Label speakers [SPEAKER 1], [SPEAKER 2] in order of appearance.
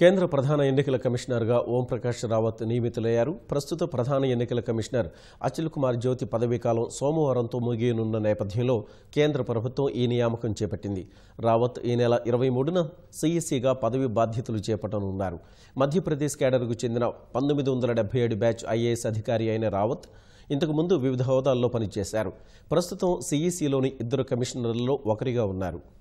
[SPEAKER 1] కేంద్ర ప్రధాన ఎన్నికల కమిషనర్గా ఓంప్రకాష్ రావత్ నియమితులయ్యారు. ప్రస్తుత ప్రధాన ఎన్నికల కమిషనర్ అచిల్ కుమార్ జ్యోతి పదవీకాలం సోమవారంతో ముగియనున్న నేపథ్యంలో కేంద్ర ప్రభుత్వం ఈ నియామకం చేపట్టింది. రావత్ ఈ నెల ఇరవై మూడున సీఈసీగా పదవి బాధ్యతలు చేపట్టనున్నారు. మధ్యప్రదేశ్ కేడర్కు చెందిన పంతొమ్మిది వందల డెబ్బై ఏడు బ్యాచ్ ఐఏఎస్ అధికారి అయిన రావత్ ఇంతకుముందు వివిధ హోదాల్లో పనిచేశారు. ప్రస్తుతం సీఈసీలోని ఇద్దరు కమిషనర్లలో ఒకరిగా ఉన్నారు.